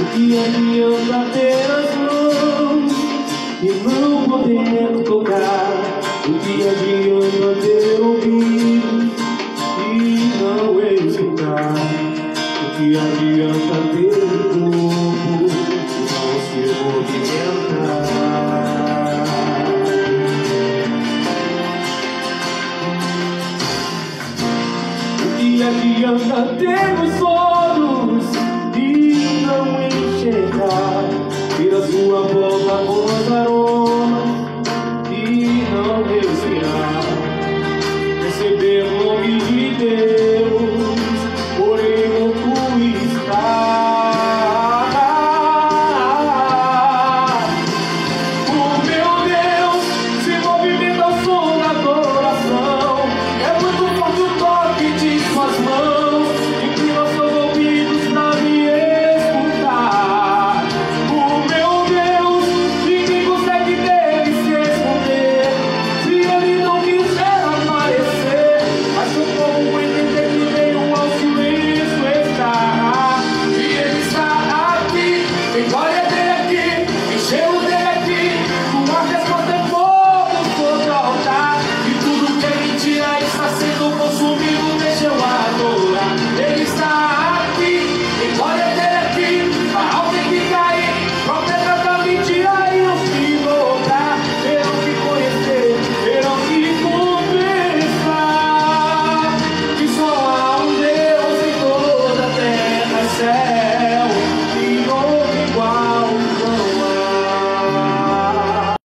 O que eu ter as mãos e não poder tocar, o dia que eu ter ouvidos e não escutar, o que adianta ter o corpo e não se movimentar? O que adianta ter um sonho? receber longa e me deu.